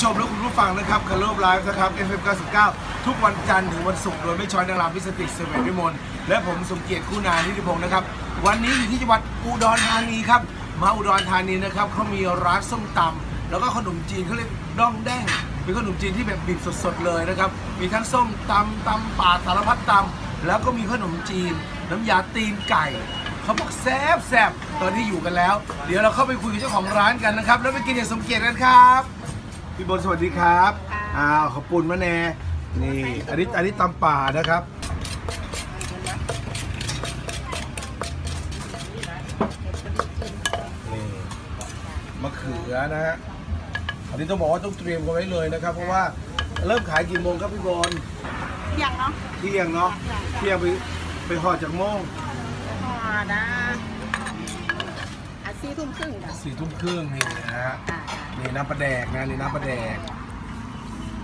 ผู้ชมและคุณผู้ฟังนะครับคันโลบไลฟ์นะครับ FM 99 ทุกวันจันทร์ถึงวันศุกร์โดยไม่ช้อยนางรำพิสติกเซเว่นวิมลและผมสมเกียรติคู่นานิติพงศ์นะครับ วันนี้อยู่ที่จังหวัดอุดรธานีครับ มาอุดรธานีนะครับเขามีร้านส้มตำแล้วก็ขนมจีนเขาเรียกด้องแด้งเป็นขนมจีนที่แบบบีบสดๆเลยนะครับ มีทั้งส้มตำตำป่าสารพัดตำแล้วก็มีขนมจีน น้ำยาตีนไก่เขาบอกแซบแซบตอนนี้อยู่กันแล้ว เดี๋ยวเราเข้าไปคุยกับเจ้าของร้านกันนะครับ แล้วไปกินอย่างสมเกียรติกันครับ พี่บนสวัสดีครับค่ะอ้าวขอบคุณมะแนนี่ อันนี้อันนี้ตำป่านะครับนี่มะเขือนะฮะอันนี้ต้องบอกว่าต้องเตรียมกันไว้เลยนะครับ เพราะว่าเริ่มขายกี่โมงครับพี่บอลเที่ยงเนาะเที่ยงเนาะเที่ยงไปไปห่อจากโมงพอนะอาสี่ทุ่มครึ่งจ้ะสี่ทุ่มครึ่งนี่นะฮะค่ะ นี่น้ำปลาแดกนะนี่น้ำปลาแดก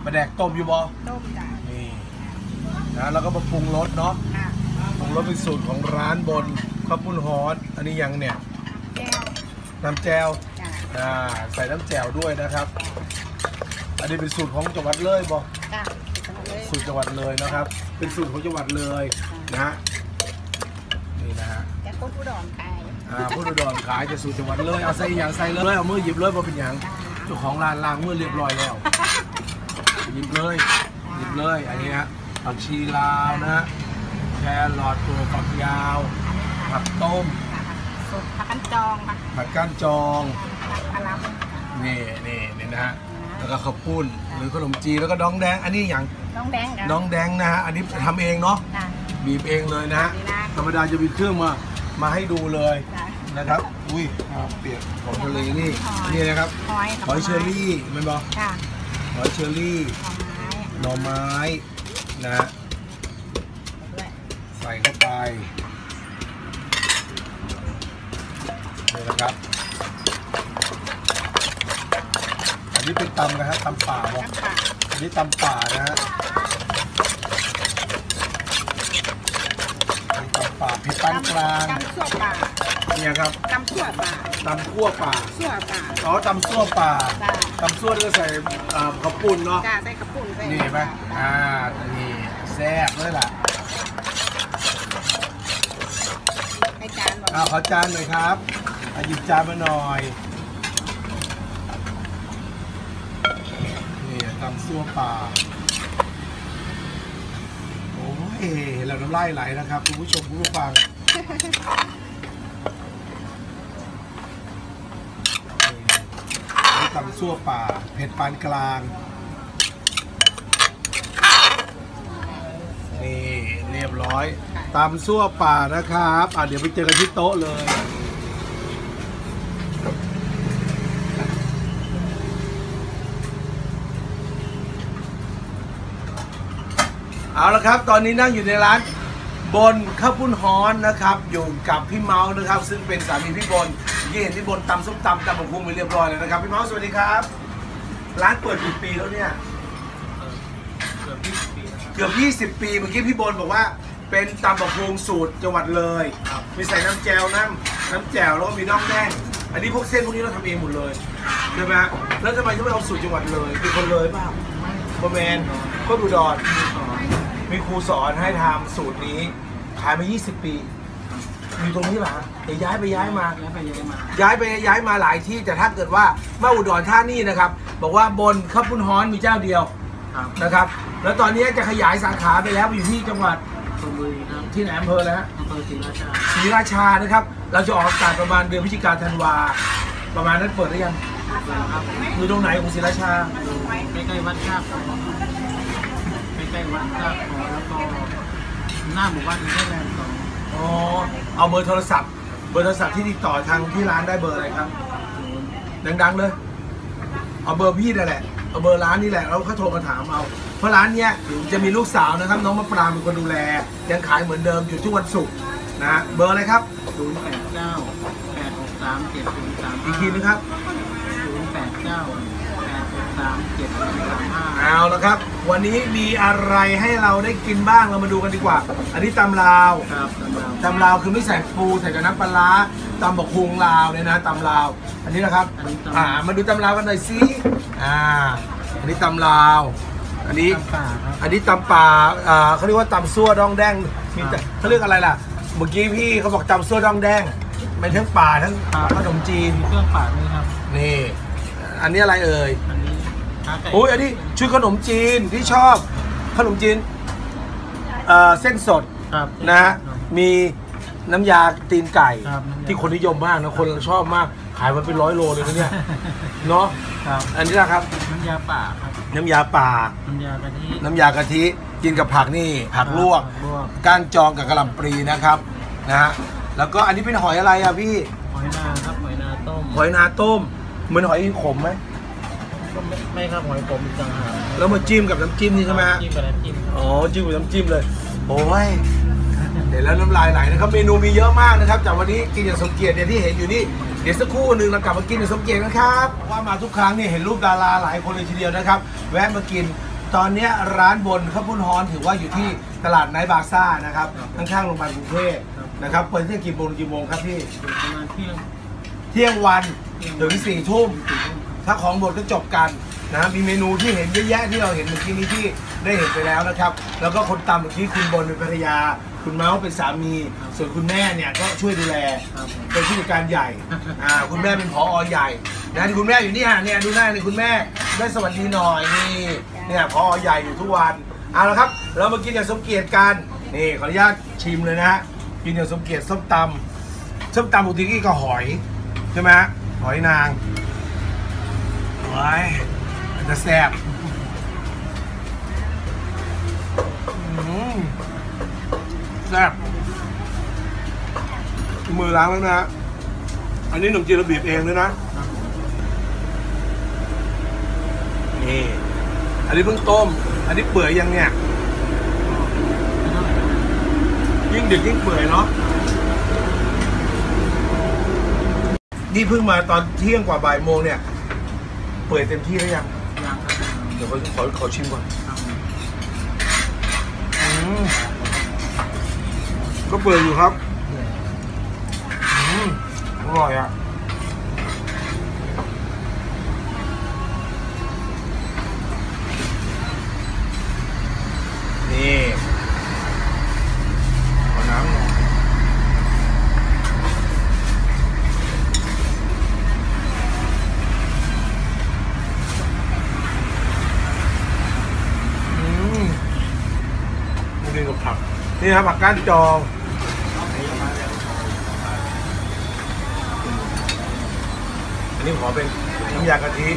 ปลาแดกต้มอยู่บ่ต้มจ้ะนี่นะแล้วก็มาปรุงรสเนาะค่ะปรุงรสเป็นสูตรของร้านบนข้าวปุ้นฮอตอันนี้ยังเนี่ยแก้วน้ำแจวจ้ะอ่าใส่น้ำแจวด้วยนะครับ อันนี้เป็นสูตรของจังหวัดเลยบ่จ้ะเลยสูตรจังหวัดเลยนะครับ เป็นสูตรของจังหวัดเลยนะฮะนี่นะฮะแต่คนอุดรขายอ่าผู้ดรขายจะสูตรจังหวัดเลย เอาใส่อหย่างใส่เลย เอามือหยิบเลยบ่เป็นอย่าง เจ้าของร้านล้างมือเรียบร้อยแล้วหยิบเลยหยิบเลยอันนี้ฮะผักชีลาวนะฮะแครอทตัวฝักยาว ผักต้มค่ะสดผักกันจองค่ะผักก้านจองผักกะหล่นี่นี่นี่นะฮะแล้วก็ข้าวปุ้นหรือขนมจีนแล้วก็น้องแดง อันนี้อย่างำน้องแดงจ้ะน้องแดงนะฮะอันนี้ทำเองเนาะจ้ะ บีบเองเลยนะฮะนี่นะ ธรรมดาจะมีเครื่องมามาให้ดูเลย จ้ะ นะครับ อุ้ยอ่าเปียกของทะเลนี่หอยนี่นะครับหอยกับหอยเชอรี่มันบอกจ้ะหอยเชอรี่หน่อไม้หน่อไม้นะฮะด้วยใส่เข้าไปนี่นะครับอันนี้เป็นตำนะฮะตำป่าบอกน้ำปลาอันนี้ตำป่านะฮะอันนี้ตำ ป่าเผ็ดปานกลางตำซั่วปลาเนี่ยครับตำซั่วปลาตำคั่วป่าซั่วปลาอ๋อตำซั่วป่าจ้ะตำซั่วนี่ก็ใส่อ่าข้าวปุ้นเนาะจ้ะใส่กระปุ่นใส่นี่เห็นไหมอ่านี่แซ่บเลยล่ะในจานบอกอ่าขอจานหน่อยครับอะหยิบจานมาหน่อยนี่ตำซั่วป่าโอ้ยเห็นแล้วน้ำลายไหลนะครับคุณผู้ชมคุณผู้ฟังนี่ ตำซั่วป่า เผ็ดปานกลาง นี่เรียบร้อยตำซั่วป่านะครับ อะเดี๋ยวไปเจอกันที่โต๊ะเลยเอาละครับ ตอนนี้นั่งอยู่ในร้าน บนข้าวปุ้นฮ้อนนะครับอยู่กับพี่เมาส์นะครับ ซึ่งเป็นสามีพี่บนที่เห็นพี่บนตำส้มตำตำบักหุ่งไปเรียบร้อยแล้วนะครับพี่เมาส์สวัสดีครับ ร้านเปิดกี่ปีแล้วเนี่ยเกือบ20ปีเมื่อกี้พี่บนบอกว่าเป็นตำบักฮวงสูตรจังหวัดเลย มีใส่น้ำแจวน้ำน้ำแจ่วแล้วก็มีน่องแน่งอันนี้พวกเส้นพวกนี้เราทำเองหมดเลยใช่ไหมฮะแล้วทำไมถึงไม่เอาสูตรจังหวัดเลยเป็นคนเลยเปล่าโมแมนก็ดูดอนมีครูสอนให้ทำสูตรนี้ ขายมา 20 ปี อยู่ตรงนี้เหรอฮะเดี๋ยวย้ายไปย้ายมาย้ายไปย้ายมาย้ายไปย้ายมาหลายที่แต่ถ้าเกิดว่ามาอุดรท่านี่นะครับ บอกว่าบล ข้าวปุ้นฮ้อนมีเจ้าเดียวครับนะครับ แล้วตอนนี้จะขยายสาขาไปแล้วไปอยู่ที่จังหวัดชลบุรีครับที่ไหนอำเภอแล้วฮะอำเภอศรีราชาศรีราชานะครับ เราจะออกอากาศประมาณเดือนพฤศจิกาธันวา ประมาณนั้นเปิดได้ยังแล้วครับอยู่ตรงไหนของศรีราชา ใกล้ๆวัดชากค้อใกล้ๆวัดชากค้อแล้วก็ หน้าหมู่บ้านอินเทอร์แลนด์สองอ๋อเอาเบอร์โทรศัพท์ เบอร์โทรศัพท์ที่ติดต่อทางที่ร้านได้เบอร์อะไรครับ ดังๆเลย เอาเบอร์พี่นั่นแหละ เอาเบอร์ร้านนี่แหละแล้วเขาโทรมาถามเอา เพราะร้านเนี้ยจะมีลูกสาวนะครับ น้องมะปรางเป็นคนดูแล ยังขายเหมือนเดิมอยู่ทุกวันศุกร์นะเบอร์อะไรครับ ศูนย์แปดเก้าแปดหกสามเจ็ดศูนย์สามอีกทีนะครับศูนย์แปดเก้าแปดหกสามเจ็ดศูนย์สามห้า เอาละครับ วันนี้มีอะไรให้เราได้กินบ้างเรามาดูกันดีกว่า อันนี้ตำลาวครับสำหรับตำลาวคือไม่ใส่ปูใส่กับน้ำปลาร้าตำบกฮุงลาวเนี่ยนะตำลาว อันนี้นะครับอันนี้ตำอ่ามาดูตำลาวกันหน่อยสิอ่า อันนี้ตำลาว อันนี้ ตำป่าครับ อันนี้ตำป่าอ่าเขาเรียกว่าตำซั่วดองแดงมีแต่ครับเขาเรียกอะไรล่ะ เมื่อกี้พี่เขาบอกตำซั่วดองแดงเป็นทั้งป่าทั้งครับ ขนมจีนมีเครื่องป่าด้วยครับ นี่ อันนี้อะไรเอ่ย อันนี้ขาไก่ โอ้ยอันนี้ชุดขนมจีนที่ชอบขนมจีนเอ่อเส้นสดครับนะฮะมีน้ำยาตีนไก่ ครับน้ำยา ที่คนนิยมมากนะคนชอบมาก ขายมาเป็นร้อยโลเลยนะเนี่ยเนาะครับอันนี้นะครับ น้ำยาป่าครับน้ำยาป่า น้ำยากะทิน้ำยากะทิกินกับผักนี่ผักลวก ผัลวกก้านจองกับกระหล่ำปลีนะครับนะฮะแล้วก็อันนี้เป็นหอยอะไรอะพี่หอยนาครับหอยนาต้มหอยนาต้มเหมือนหอยขมไหม ก็ไม่ไม่ครับหอยผมอีกต่างหากแล้วมาจิ้มกับน้ำจิ้มนี่ใช่ไหมฮะจิ้มกับน้ำจิ้มอ๋อจิ้มกับน้ำจิ้มเลย โอ้ยเห็นแล้วน้ำลายไหลนะครับเมนูมีเยอะมากนะครับจากวันนี้กินอย่างสมเกียรติเนี่ยที่เห็นอยู่นี่เดี๋ยวสักครู่หนึ่งเรากลับมากินอย่างสมเกียรตินะครับว่ามาทุกครั้งเนี่ยเห็นรูปดาราหลายคนเลยทีเดียวนะครับ แวะมากินตอนเนี้ยร้านบนข้าวปุ้นฮอนถือว่าอยู่ที่ตลาดไนท์บาซ่านะครับข้างๆโรงพยาบาลกรุงเทพนะครับเปิดที่กี่โมงกี่โมงครับพี่ประมาณเที่ยงเที่ยงวันถึงสี่ทุ่ม ถ้าของหมดก็จบกันนะมีเมนูที่เห็นเยอะแยะที่เราเห็นเมื่อกี้นี้ที่ได้เห็นไปแล้วนะครับ แล้วก็คนตำเมื่อกี้คุณบนเป็นภรรยา คุณเมาส์เป็นสามี ส่วนคุณแม่เนี่ยก็ช่วยดูแลครับผมเป็นผู้จัดการใหญ่อ่าคุณแม่เป็นผอใหญ่นะที่คุณแม่อยู่นี่ฮะเนี่ยดูหน้านี่คุณแม่ได้สวัสดีหน่อยนี่เนี่ยผอใหญ่อยู่ทุกวันเอาละครับ เรามากินอย่างสมเกียรติกันนี่ขออนุญาตชิมเลยนะฮะกินอย่างสมเกียรติส้มตำส้มตำปกติก็หอยใช่ไหมฮะหอยนาง โอ้ยมันจะแซ่บแซ่บมือล้างแล้วนะ อันนี้ขนมจีนเราบีบเองเลยนะ นี่ อันนี้เพิ่งต้ม อันนี้เปื่อยยังเนี่ย ยิ่งดึกยิ่งเปื่อยเนาะนี่เพิ่งมาตอนเที่ยงกว่าบ่ายโมงเนี่ย เปื่อยเต็มที่แล้วยังยางครับเดี๋ยวขอขอขอชิมก่อนครับอืมก็เปื่อยอยู่ครับ อืมอร่อยอะ นี่ครับผักก้านจองอันนี้ขอเป็นน้ำยากะทิ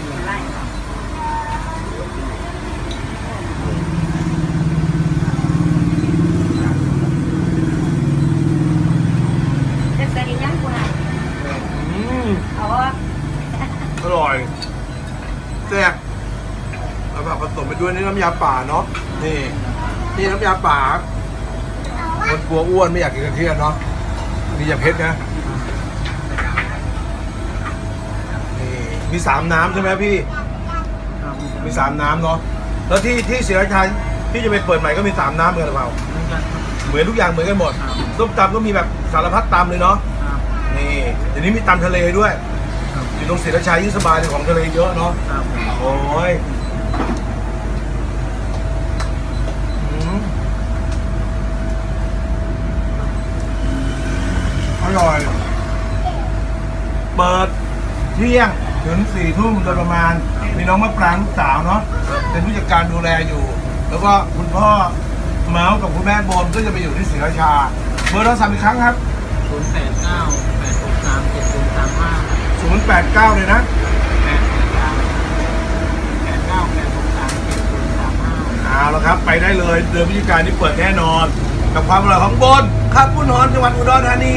จะใส่ยังกูนะอืมเอาว่าอร่อยแซ่บแล้วแบบผสมไปด้วยนี่น้ำยาป่าเนาะนี่นี่น้ำยาป่าคน กลัวอ้วนไม่อยากกินกระเทียมเนาะนี่อย่าเผ็ดนะนี่มีสามน้ำใช่ไหมพี่ ครับมีสามน้ำเนาะแล้วที่ที่ศรีราชาที่จะไปเปิดใหม่ก็มีสามน้ำเหมือนกันหรือเปล่าเหมือนกันครับ เหมือนทุกอย่างเหมือนกันหมดครับ ส้มตำก็มีแบบสารพัดตำเลยเนาะครับนี่เดี๋ยวนี้มีตำทะเลด้วย ครับอยู่ตรงศรีราชายิ่งสบายเลยของทะเลเยอะเนาะครับโอ้ยอืม อร่อย เปิดเที่ยงถึงสี่ทุ่มโดยประมาณ มีน้องมะปรางลูกสาวเนาะเป็นผู้จัดการดูแลอยู่ แล้วก็คุณพ่อเมาส์กับคุณแม่โบนก็จะไปอยู่ที่ศรีราชา เบอร์โทรศัพท์อีกครั้งครับ ศูนย์แปดเก้าแปดหกสามเจ็ดศูนย์สามห้า089 เลยนะ แปดแปดสามแปดเก้าแปดหกสามเจ็ดศูนย์สามห้า เอาละครับ ไปได้เลยเดือนพฤศจิกายนนี้เปิดแน่นอน กับความอร่อยของบนข้าวปุ้นฮอนจังหวัดอุดรธานี